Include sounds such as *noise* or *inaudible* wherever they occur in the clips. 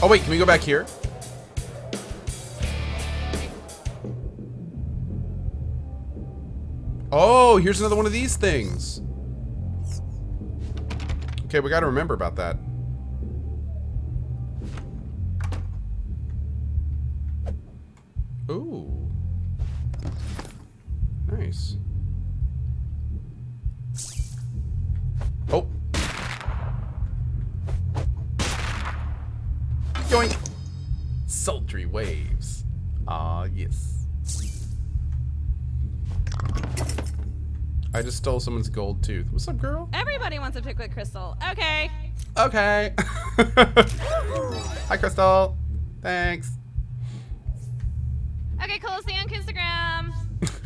Oh, wait, can we go back here? Oh, here's another one of these things. Okay, we got to remember about that. I just stole someone's gold tooth. What's up, girl? Everybody wants a Pickwick crystal. Okay. Okay. *laughs* Hi, Crystal. Thanks. Okay, cool. See you on Instagram. *laughs*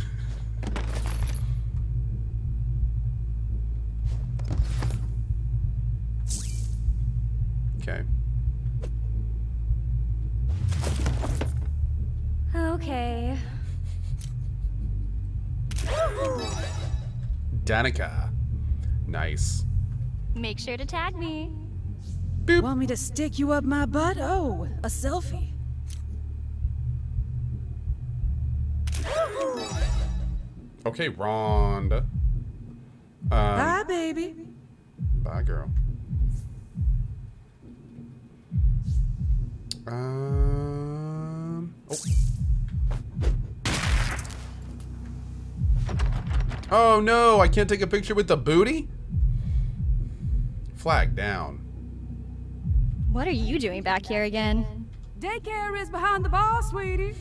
Okay. Danica. Nice. Make sure to tag me. Want me to stick you up my butt? Oh, a selfie. Okay, Rhonda. Um, Bye, baby. Bye, girl. Um. Oh. Oh no! I can't take a picture with the booty. Flag down. What are you doing back here again? Daycare is behind the bar, sweetie.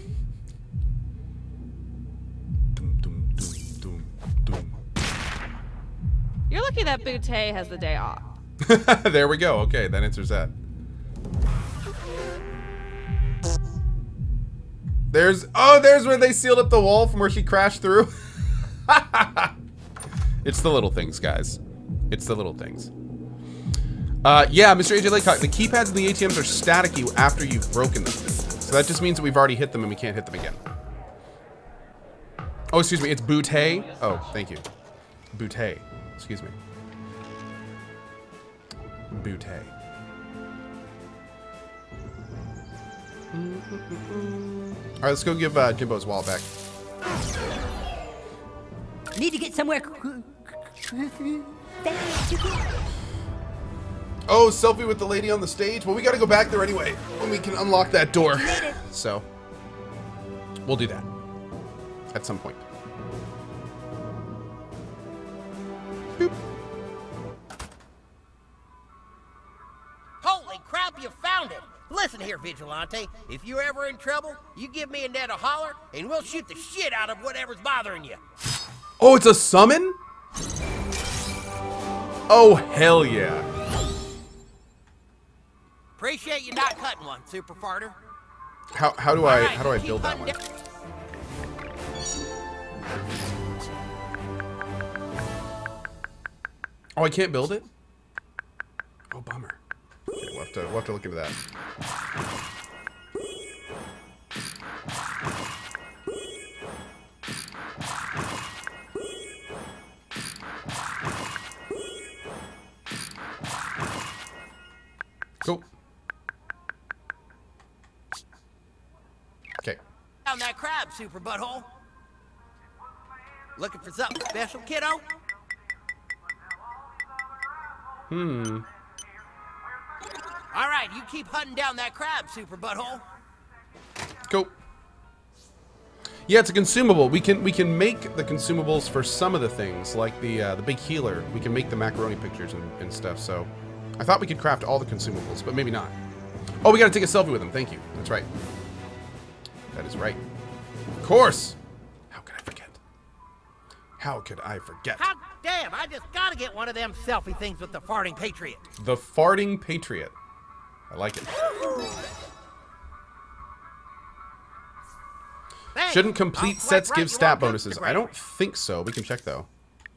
You're lucky that Butte has the day off. *laughs* there we go. Okay, that answers that. There's oh, there's where they sealed up the wall from where she crashed through. *laughs* *laughs* it's the little things, guys. It's the little things. Uh, yeah, Mr. AJ Laycock, the keypads in the ATMs are staticky after you've broken them. So that just means that we've already hit them and we can't hit them again. Oh, excuse me, it's Butte. Oh, thank you. Butte. Excuse me. Butte. All right, let's go give uh, Jimbo his wallet back. Need to get somewhere. Oh, selfie with the lady on the stage. Well, we got to go back there anyway when we can unlock that door. So, we'll do that at some point. Boop. Holy crap, you found it! Listen here, Vigilante. If you're ever in trouble, you give me and Ned a holler, and we'll shoot the shit out of whatever's bothering you. Oh, it's a summon? Oh, hell yeah. Appreciate you not cutting one, Super Farter. How, how do I how do I build that one? Oh, I can't build it? Oh, bummer. Okay, we'll have to, we'll have to look into that. Down that crab, Super Butthole. Looking for something special, kiddo? Hmm. All right, you keep hunting down that crab, Super Butthole. Cool. Yeah, it's a consumable. We can we can make the consumables for some of the things, like the uh, the big healer. We can make the macaroni pictures and, and stuff. So, I thought we could craft all the consumables, but maybe not. Oh, we got to take a selfie with him. Thank you. That's right. That is right. Of course. How could I forget? How could I forget? Hot damn, I just gotta get one of them selfie things with the farting patriot. The farting patriot. I like it. Thanks. Shouldn't complete sets right, give stat bonuses? I don't think so. We can check though.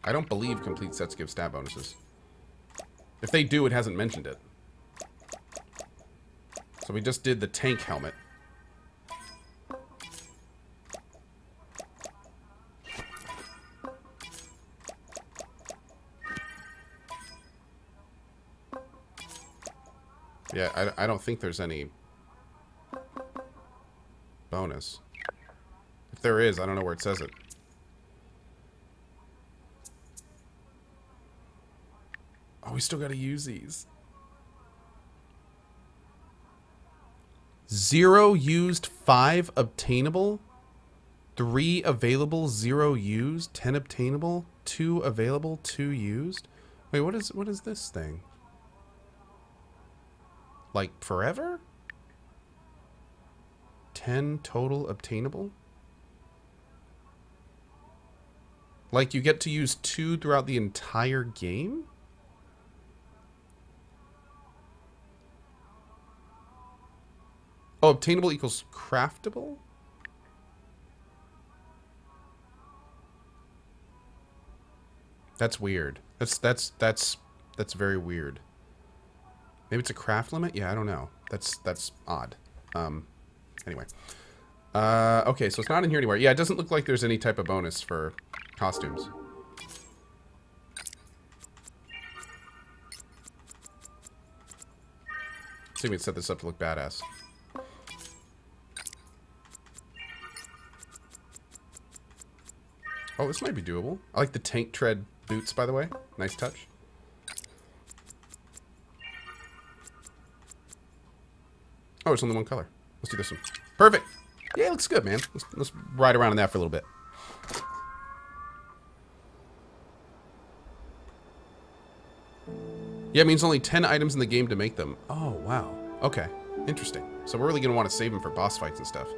I don't believe complete sets give stat bonuses. If they do, it hasn't mentioned it. So we just did the tank helmet. Yeah, I, I don't think there's any bonus. If there is, I don't know where it says it. Oh, we still got to use these. Zero used, five obtainable, three available, zero used, ten obtainable, two available, two used. Wait, what is what is this thing? Like forever? Ten total obtainable? Like you get to use two throughout the entire game? Oh, obtainable equals craftable? That's weird. That's that's that's that's very weird. Maybe it's a craft limit? Yeah, I don't know. That's that's odd. Um anyway. Uh okay, so it's not in here anywhere. Yeah, it doesn't look like there's any type of bonus for costumes. See if we can set this up to look badass. Oh, this might be doable. I like the tank tread boots, by the way. Nice touch. Oh, it's only one color. Let's do this one. Perfect. Yeah, it looks good, man. Let's, let's ride around in that for a little bit. Yeah, it means only 10 items in the game to make them. Oh, wow. Okay. Interesting. So we're really going to want to save them for boss fights and stuff.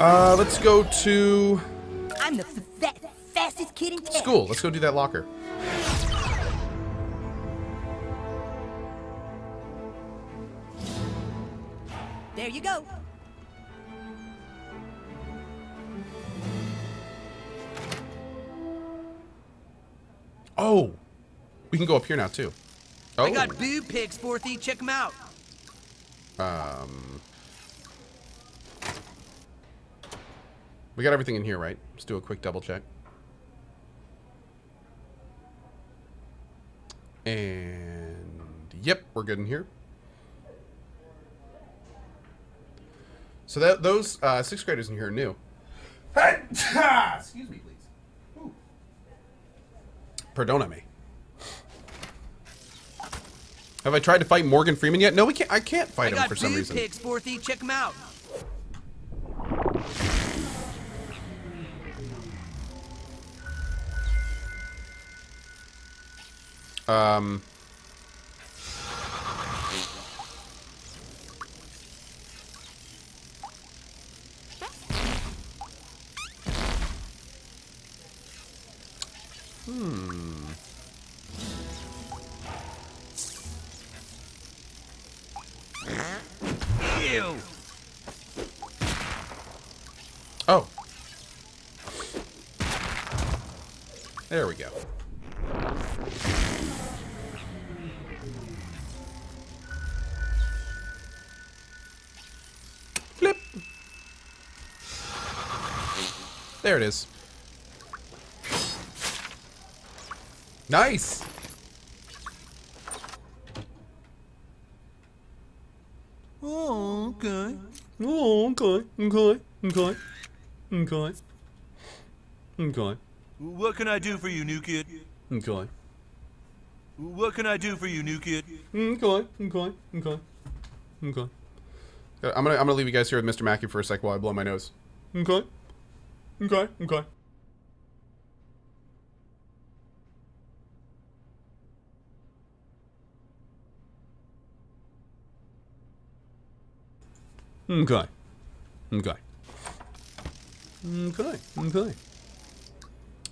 Uh, let's go to I'm the fa fastest kid in town. school. Let's go do that locker. There you go. Oh! We can go up here now, too. Oh. I got boob pics, Forthy. Check them out. Um... We got everything in here, right? Let's do a quick double check. And... Yep, we're good in here. So that those uh, sixth graders in here are new. *coughs* Excuse me, please. Ooh. Perdona me. Have I tried to fight Morgan Freeman yet? No, we can't. I can't I fight him for some boob reason. pics, Forthy. Check them out. Um. There it is. Nice. Oh, okay. Oh, okay, okay, okay, okay, okay, What can I do for you, new kid? okay, What can I do for you, new kid? okay, okay, okay, okay. Uh, I'm gonna I'm gonna leave you guys here with Mr. Mackey for a sec while I blow my nose. Okay, okay, okay. Okay. Okay. Okay. Okay.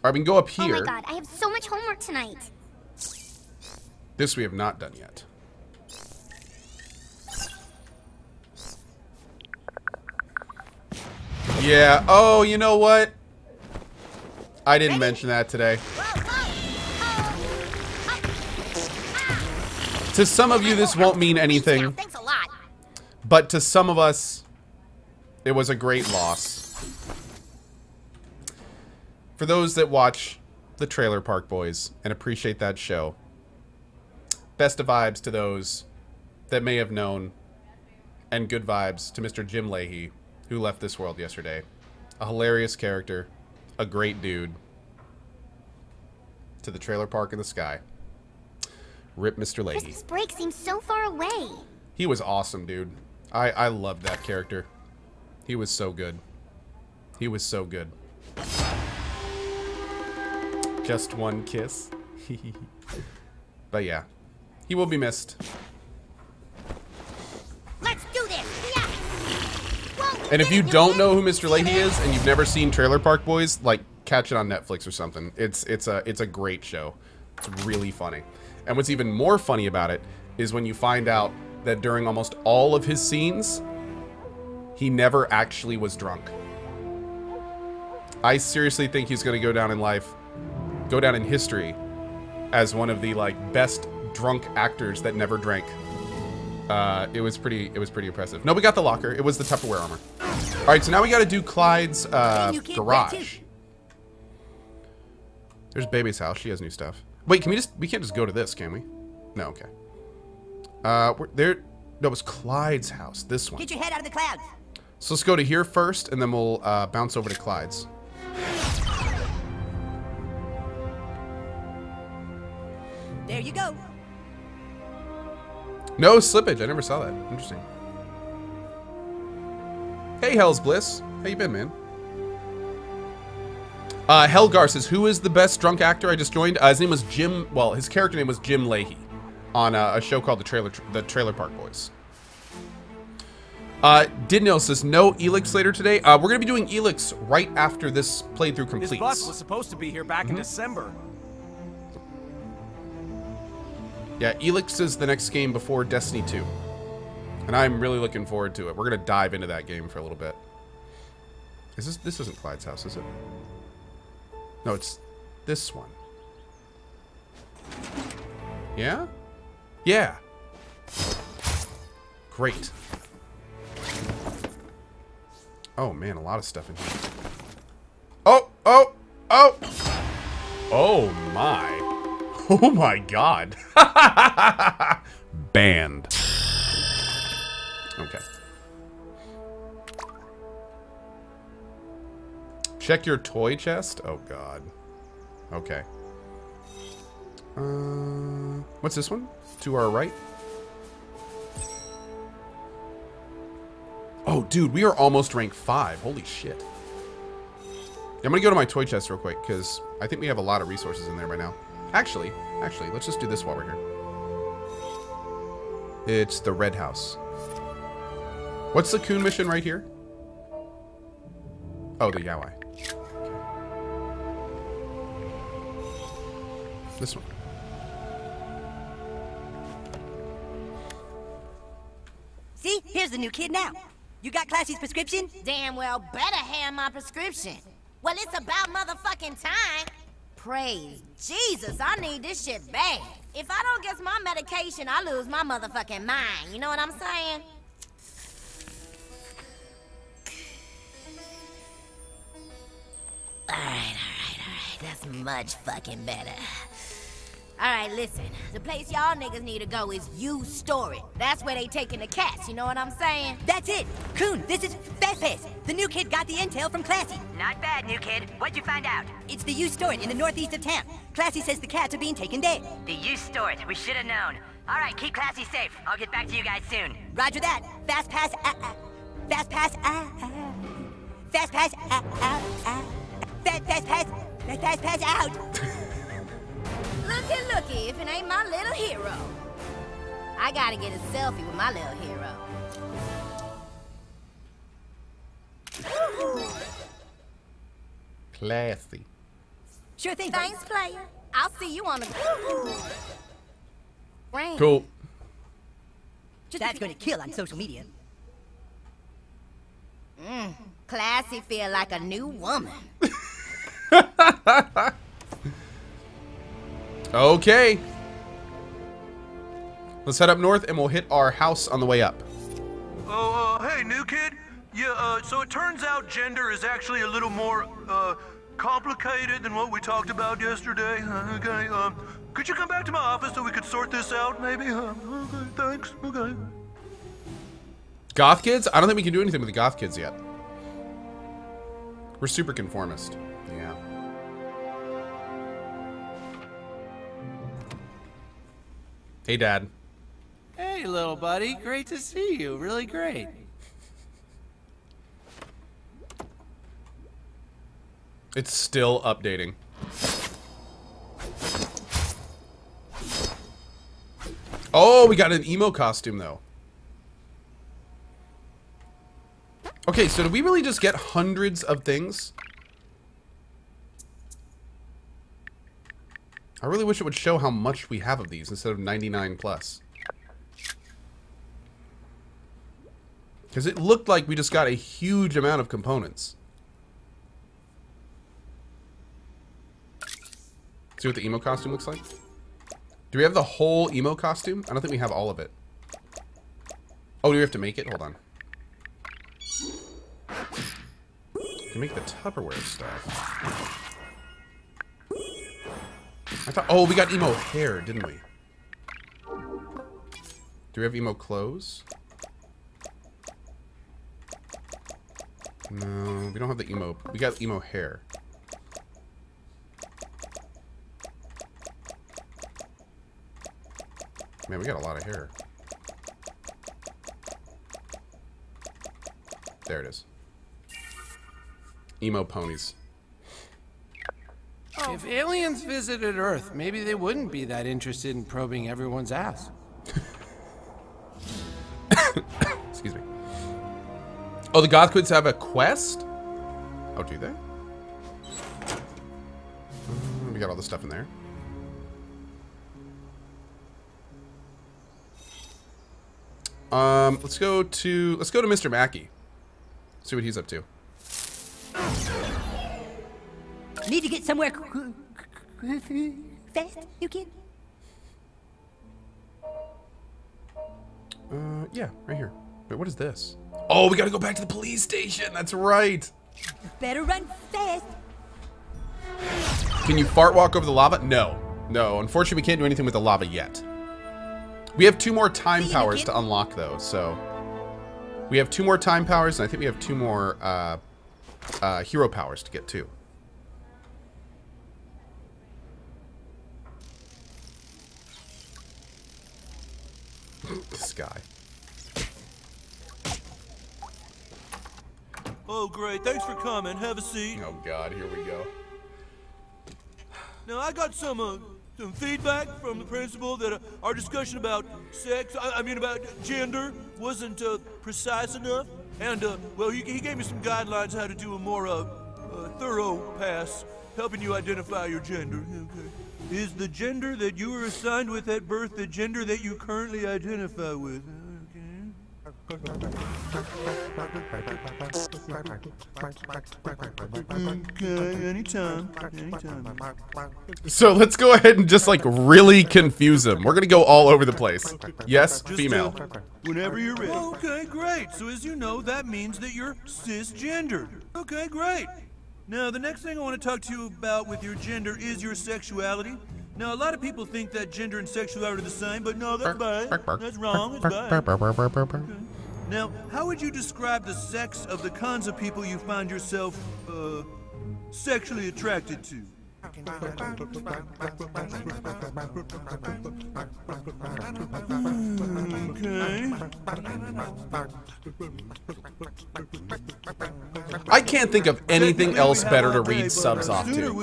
All right, we can go up here. Oh my god, I have so much homework tonight. This we have not done yet. Yeah. Oh, you know what? I didn't mention that today. Oh. To some of you, this won't mean anything, Thanks a lot. but to some of us, it was a great loss. For those that watch the Trailer Park Boys and appreciate that show, best of vibes to those that may have known, and good vibes to Mr. Jim Lahey, who left this world yesterday. A hilarious character, a great dude. To the trailer park in the sky. Rip Mr. Lahey. Christmas break seems so far away. He was awesome, dude. I, I loved that character. He was so good. He was so good. Just one kiss. *laughs* but yeah. He will be missed. And if you don't know who Mr. Lahey is and you've never seen Trailer Park Boys, like catch it on Netflix or something. It's it's a it's a great show. It's really funny. And what's even more funny about it is when you find out that during almost all of his scenes, he never actually was drunk. I seriously think he's going to go down in life, go down in history as one of the like best drunk actors that never drank. Uh, it was pretty. It was pretty impressive. No, we got the locker. It was the Tupperware armor. All right, so now we got to do Clyde's uh, Hey, new kid, garage. There's Baby's house. She has new stuff. Wait, can we just? We can't just go to this, can we? No. Okay. Uh, we're, there. No, it was Clyde's house. This one. Get your head out of the clouds. So let's go to here first, and then we'll uh, bounce over to Clyde's. There you go. No slippage. I never saw that. Interesting. Hey, Hell's Bliss. How you been, man? Uh, Helgar says, who is the best drunk actor I just joined? Uh, his name was Jim, well, his character name was Jim Lahey on uh, a show called The Trailer The Trailer Park Boys. Uh, Didnell says, no Elex later today. Uh, we're going to be doing Elex right after this playthrough This completes. bus was supposed to be here back Mm-hmm. in December. Yeah, Elex is the next game before Destiny 2. And I'm really looking forward to it. We're going to dive into that game for a little bit. Is this this isn't Clyde's house, is it? No, it's this one. Yeah? Yeah. Great. Oh man, a lot of stuff in here. Oh, oh, oh. Oh my. *laughs* Oh my god. *laughs* Banned. Okay. Check your toy chest? Oh god. Okay. Uh, what's this one? To our right? Oh, dude, we are almost rank 5. Holy shit. I'm gonna go to my toy chest real quick, because I think we have a lot of resources in there right now. Actually, actually, let's just do this while we're here. It's the red house. What's the coon mission right here? Oh, the Yawai. This one. See, here's the new kid now. You got Classi's prescription? Damn well better have my prescription. Well, it's about motherfucking time. Praise Jesus, I need this shit bad. If I don't get my medication, I lose my motherfucking mind. You know what I'm saying? Alright, alright, alright. That's much fucking better. Alright, listen. The place y'all niggas need to go is U Store It. That's where they taking the cats, you know what I'm saying? That's it. Coon, this is Pass. The new kid got the intel from Classi. Not bad, new kid. What'd you find out? It's the U Store It in the northeast of town. Classi says the cats are being taken there. The you store it. We should have known. All right, keep Classi safe. I'll get back to you guys soon. Roger that. Fast Pass. Ah, ah. Fast Pass. Ah, ah. Fast Pass. Ah, ah, ah. Fast, fast Pass. Fast. Pass out. *laughs* Looky, looky, if it ain't my little hero. I gotta get a selfie with my little hero. Classi. Sure thing. Thanks, player. I'll see you on the. Rain. Cool. That's going to kill on social media. Mm, classy feel like a new woman. *laughs* Okay. Let's head up north and we'll hit our house on the way up. Oh, uh, hey, new kid. Yeah, uh, so it turns out gender is actually a little more, uh, complicated than what we talked about yesterday. Uh, okay, um, could you come back to my office so we could sort this out, maybe? Uh, okay, thanks. Okay. Goth kids? I don't think we can do anything with the goth kids yet. We're super conformist. Hey, Dad. Hey, little buddy. Great to see you. Really great. It's still updating. Oh, we got an emo costume, though. Okay, so did we really just get hundreds of things? I really wish it would show how much we have of these instead of 99 plus. Because it looked like we just got a huge amount of components. See what the emo costume looks like? Do we have the whole emo costume? I don't think we have all of it. Oh, do we have to make it? Hold on. To make the Tupperware stuff. I thought, oh, we got emo hair, didn't we? Do we have emo clothes? No, we don't have the emo. We got emo hair. Man, we got a lot of hair. There it is. Emo ponies. If aliens visited Earth, maybe they wouldn't be that interested in probing everyone's ass. *coughs* Excuse me. Oh, the Goth Kids have a quest? Oh, do they? We got all the stuff in there. Um, let's go to let's go to Mr. Mackey. See what he's up to. Need to get somewhere fast, you kid? Uh, yeah, right here. Wait, what is this? Oh, we gotta go back to the police station. That's right. Better run fast. Can you fart walk over the lava? No. No, unfortunately we can't do anything with the lava yet. We have two more time powers to unlock though, so we have two more time powers and I think we have two more uh, uh, hero powers to get too. This guy. Oh, great. Thanks for coming. Have a seat. Oh God, here we go. Now, I got some uh, some feedback from the principal that uh, our discussion about sex, I, I mean about gender, wasn't uh, precise enough. And, uh, well, he, he gave me some guidelines how to do a more uh, uh, thorough pass, helping you identify your gender. Okay. Is the gender that you were assigned with at birth the gender that you currently identify with? Okay, anytime, anytime. So let's go ahead and just like really confuse him. We're gonna go all over the place. Yes, Just, female. whenever you're ready. Okay, great. So as you know, that means that you're cisgendered. Okay, great. Now, the next thing I want to talk to you about with your gender is your sexuality. Now, a lot of people think that gender and sexuality are the same, but no, that's bad. That's wrong. It's bad. Now, how would you describe the sex of the kinds of people you find yourself, uh, sexually attracted to? I can't think of anything else better to read subs off to.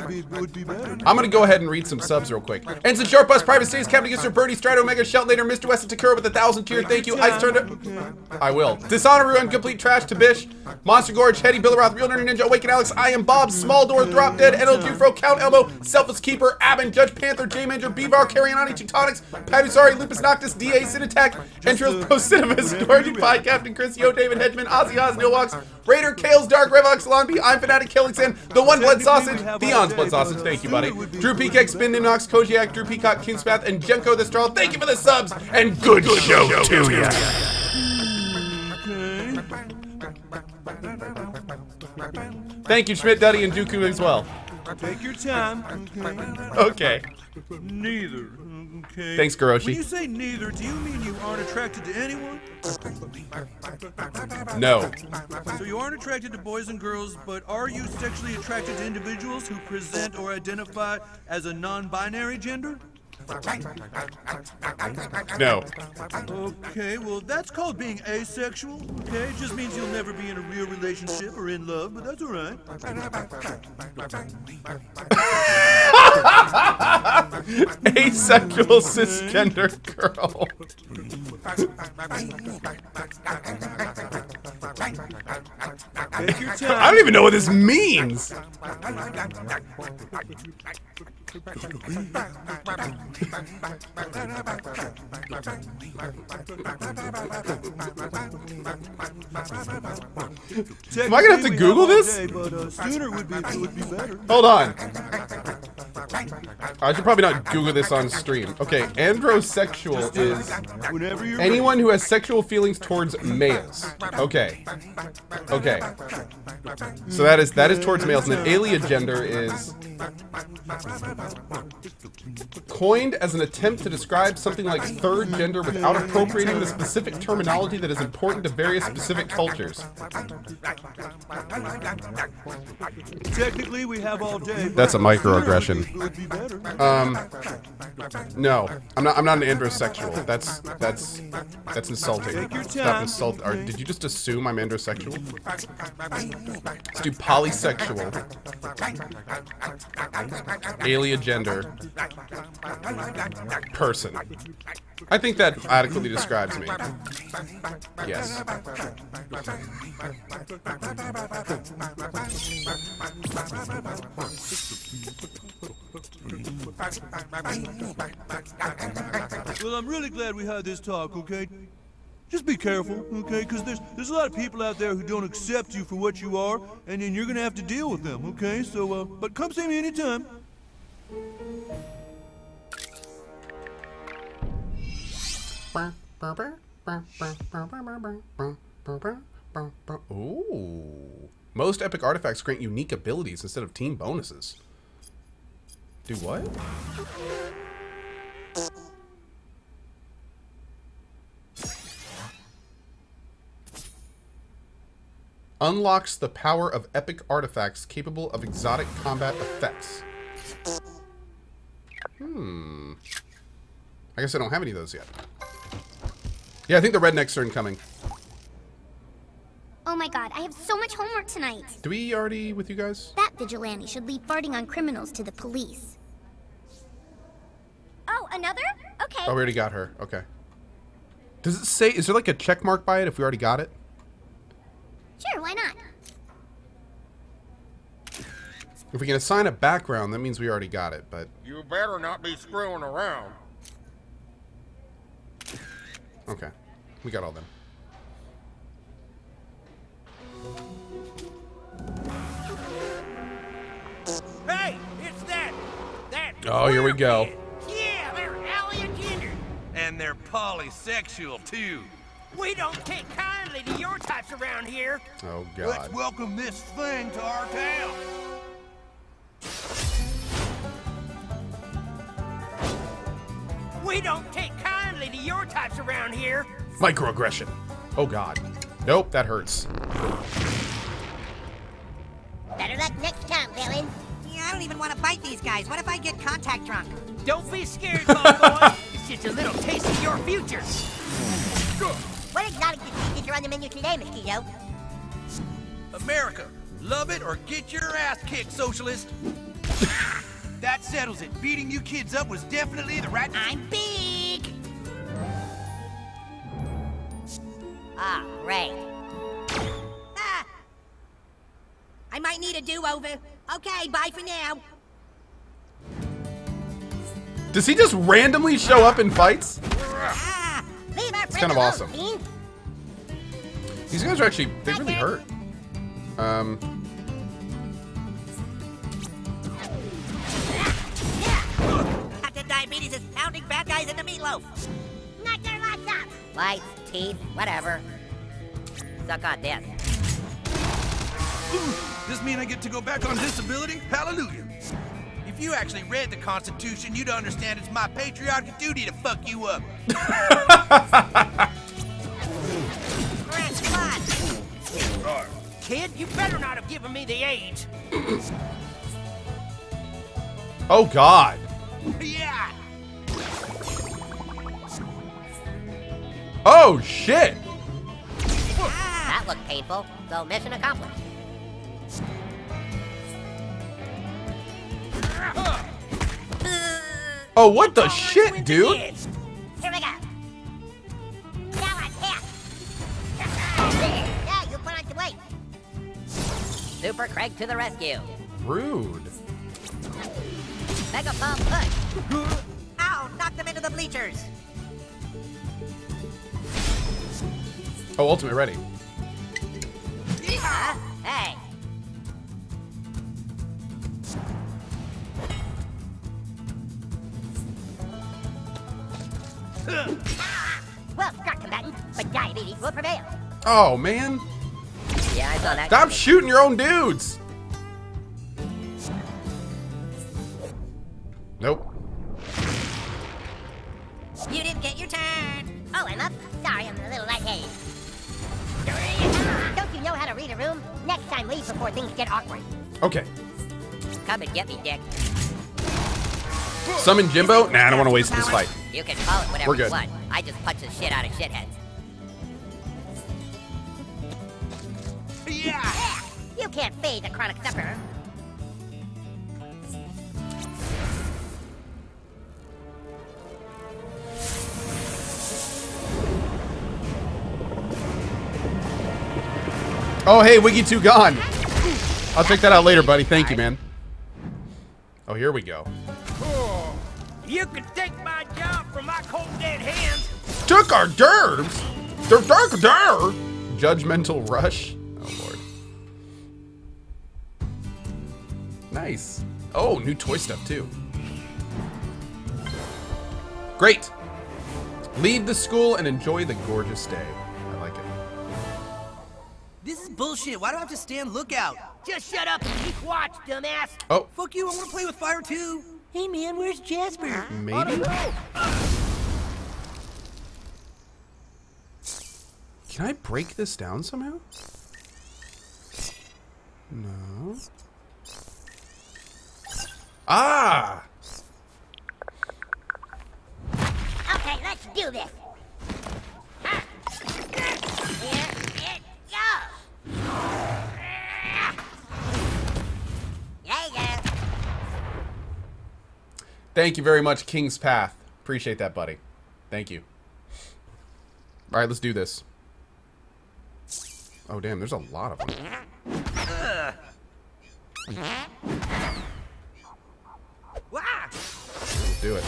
I'm gonna go ahead and read some subs real quick. Ensign Sharp Bus, Private States, Captain Gister, Birdie, Strider, Omega, Shelton Later, Mr. West, and Takura with a thousand tier. Thank you. Ice Turned up. I will. Dishonor, Incomplete Trash, Tabish, Monster Gorge, Hetty, Billaroth, Real Nerd Ninja, Awaken Alex, I am Bob, Small Door, Drop Dead, NL Jufro, Count Elbow, Selfless Keeper, Abin, Judge Panther, J Manger, Beavar, Carrionati, Teutonics, Padusari, Lupus Noctis, DA, Sin Attack, Entrails, Pro Cinemas, Gorgie Pie, Captain Chris, Yo, David Hedgeman, Ozzy Oz, Neil Walks, Raider, Kales, Dark, Revox, Lonby, I'm Fanatic, Killingson, The One Blood Sausage, Theon's Blood Sausage, thank you, buddy. Drew Peacock, Spin Nimnox, Kojiak, Drew Peacock, Kingspath, and Jenko the Straw, thank you for the subs, and good show to ya. Thank you, Schmidt, Duddy, and Dooku as well. Take your time. Okay. Neither. Okay. Thanks, Garoshi. When you say neither, do you mean you aren't attracted to anyone? No. So you aren't attracted to boys and girls, but are you sexually attracted to individuals who present or identify as a non-binary gender? No. Okay, well that's called being asexual. Okay, it just means you'll never be in a real relationship or in love, but that's all right. *laughs* Asexual cisgender girl. Take your time. I don't even know what this means. Am I gonna have to Google this? Hold on. I should probably not Google this on stream. Okay, androsexual is anyone who has sexual feelings towards males. Okay. Okay. So that is that is towards males, and then aliagender is coined as an attempt to describe something like third gender without appropriating the specific terminology that is important to various specific cultures. Technically, we have all day. That's a microaggression. Would be, would be better. Um, no, I'm not. I'm not an androsexual. That's that's that's insulting. Stop insult. Or did you just assume I'm androsexual? Let's do polysexual, aliagender, person. I think that adequately describes me. Yes. Well, I'm really glad we had this talk, okay? Just be careful, okay? Because there's there's a lot of people out there who don't accept you for what you are, and then you're gonna have to deal with them, okay? So, uh, but come see me anytime. Ooh. Most epic artifacts grant unique abilities instead of team bonuses. Do what? Unlocks the power of epic artifacts capable of exotic combat effects. Hmm. I guess I don't have any of those yet. Yeah, I think the rednecks are incoming. Oh my god, I have so much homework tonight. Do we already with you guys? That vigilante should leave farting on criminals to the police. Oh, another? Okay. Oh, we already got her. Okay. Does it say, is there like a check mark by it if we already got it? Sure, why not? If we can assign a background, that means we already got it, but... You better not be screwing around. Okay. We got all them. Hey, it's that. That. Oh, here we go. kid. Yeah, they're alley gender. And they're polysexual, too. We don't take kindly to your types around here. Oh, God. Let's welcome this thing to our town. We don't take kindly to your types around here. Microaggression. Oh, God. Nope, that hurts. Better luck next time, villain. Yeah, I don't even want to bite these guys. What if I get contact drunk? Don't be scared, my boy. It's just a little taste of your future. What exotic diseases are on the menu today, Mosquito? America, love it or get your ass kicked, socialist. *laughs* that settles it. Beating you kids up was definitely the right. I'm big. Ah, great. Ah. I might need a do-over. Okay, bye for now. Does he just randomly show up in fights? Ah, It's kind of awesome. alone, These guys are actually, they really hurt. Um, Diabetes is pounding bad guys into meatloaf. Knock their locks up. Lights, teeth, whatever. Suck on this. This mean I get to go back on disability? Hallelujah. If if you actually read the Constitution, you'd understand it's my patriotic duty to fuck you up. Kid, you better not have given me the AIDS. Oh God. Yeah. Oh shit. That looked painful, so mission accomplished. Oh what the shit, dude? Here we go. Now I can't. Yeah, you put on some weight. Super Craig to the rescue. Rude. Mega Pump push. Ow, knocked them into the bleachers. Oh, ultimate ready. Hey. well struck, combatant, but diabetes will prevail. Oh man. Yeah, I saw that. Stop shooting your own dudes. Come and get me, Dick. Summon Jimbo? Nah, I don't want to waste this fight. You can call it whatever We're good. you want. I just punch the shit out of shitheads. Yeah! You can't fade the chronic sufferer. Oh, hey, Wiggy 2 gone. I'll check that out later, buddy. Thank you, man. Oh, here we go. You can take my job from my cold dead hands. Took our derbs. Der, der, der. Judgmental rush. Oh, Lord. Nice. Oh, new toy stuff, too. Great. Leave the school and enjoy the gorgeous day. I like it. This is bullshit. Why do I have to stand lookout? Just shut up and keep watch, dumbass. Oh, Fuck you, I wanna play with fire too. Hey man, where's Jasper? maybe? Can I break this down somehow? No. Ah! Okay, let's do this. Thank you very much, King's Path. Appreciate that, buddy. Thank you. All right, let's do this. Oh, damn, there's a lot of them. Let's do it.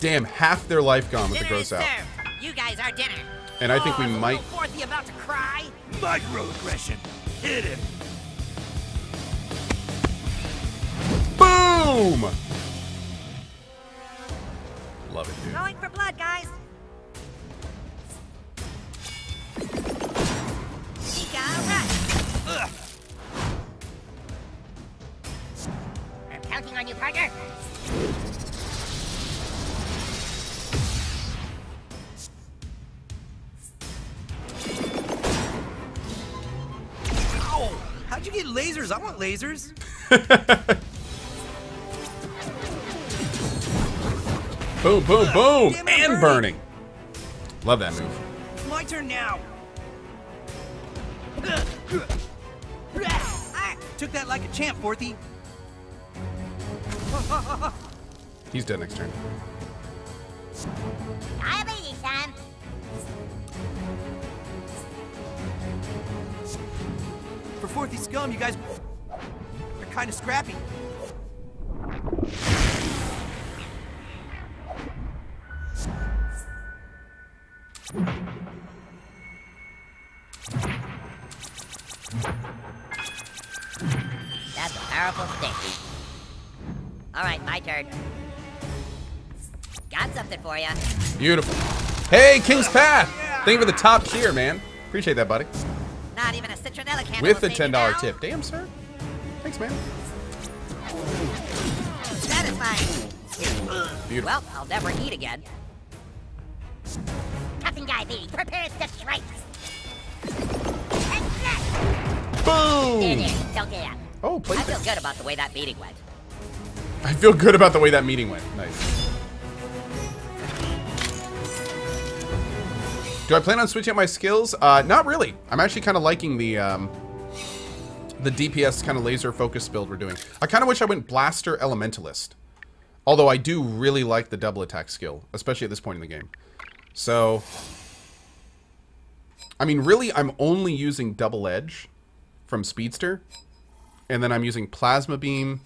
Damn, half their life gone with the Dinner is gross out. served. You guys are dinner. And I think we Oh, is might... little Fourthy about to cry. Microaggression. Hit him. Boom! Love it, dude. Going for blood, guys. Lasers? Lasers. *laughs* Boom, boom, boom! Damn And Bernie. burning. Love that move. My turn now. Ah, took that like a champ, Forthy. He's dead next turn. Diabetes, son. For Forthy scum, you guys are kind of scrappy. That's a powerful stick. All right, my turn. Got something for you. Beautiful. Hey, King's Path! Thank you for the top tier, man. Appreciate that, buddy. Not even a citronella candle With will the $10 tip. Damn, sir. Thanks, man. Satisfying. Beautiful. Well, I'll never eat again. Captain Guy B, prepare the strikes. Boom! There, there. Don't get up. Oh, I feel good about the way that meeting went. I feel good about the way that meeting went. Nice. Do I plan on switching up my skills? Uh, not really. I'm actually kind of liking the um, the DPS kind of laser focus build we're doing. I kind of wish I went Blaster Elementalist. Although I do really like the double attack skill, especially at this point in the game. So, I mean, really, I'm only using Double Edge from Speedster. And then I'm using Plasma Beam,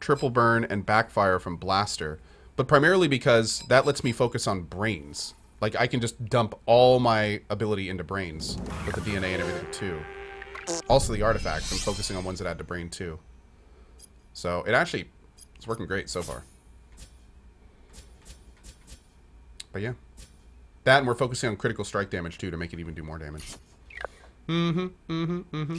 Triple Burn, and Backfire from Blaster. But primarily because that lets me focus on Brains. Like, I can just dump all my ability into Brains with the DNA and everything, too. Also, the artifacts, I'm focusing on ones that add to Brain, too. So, it actually, it's working great so far. But yeah. That, and we're focusing on critical strike damage, too, to make it even do more damage. Mm-hmm, mm-hmm, mm-hmm.